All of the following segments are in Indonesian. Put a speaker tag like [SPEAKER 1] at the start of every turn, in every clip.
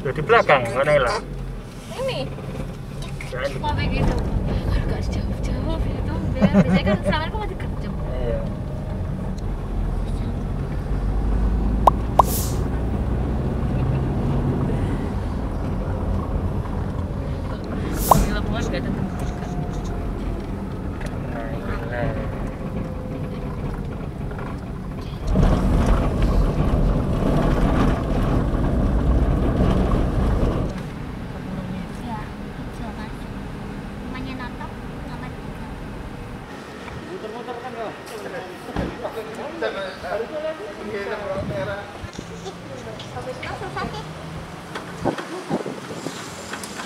[SPEAKER 1] Loh, di belakang mana lah
[SPEAKER 2] Ini
[SPEAKER 1] Jangan.
[SPEAKER 2] mau kayak gitu. Aduh gak jauh-jauh itu. Biar biasanya kan selama ini masih kerja.
[SPEAKER 1] Iya.
[SPEAKER 2] Di lapangan gak ada tempat.
[SPEAKER 1] Nah,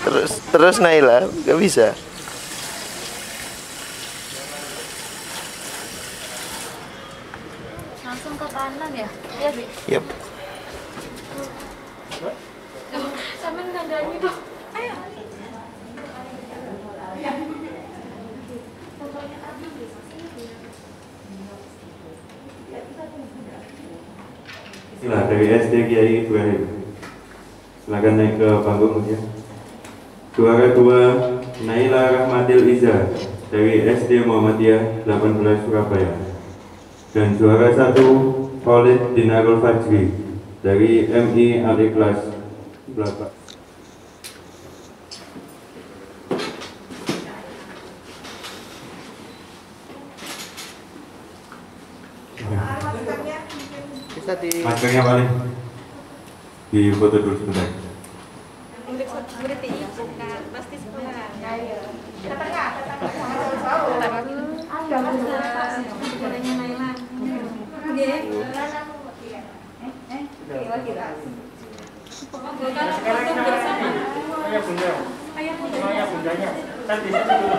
[SPEAKER 3] Terus terus Naila gak bisa.
[SPEAKER 2] Langsung ke kanan ya? Iya sih.
[SPEAKER 3] Yep.
[SPEAKER 2] Sampai nandanya tuh. Ayo.
[SPEAKER 4] Sila dari SD Kiai Ibrahim. Silakan naik ke panggung ya. Juara dua Naila Rahmatil Iza dari SD Muhammadiyah 18 Surabaya. Dan juara satu Khalid Dinarul Fajri dari MI Al Ikhlas
[SPEAKER 3] Bisa di
[SPEAKER 4] Maskernya paling di foto dulu sebentar.
[SPEAKER 2] Murid murid TI bukan pasti sekolah. Sekolahnya Naila.
[SPEAKER 1] Sekarang kita ayah bunda.
[SPEAKER 2] Ayah bunda.
[SPEAKER 1] Sama ayah bundanya. Kan di situ dulu.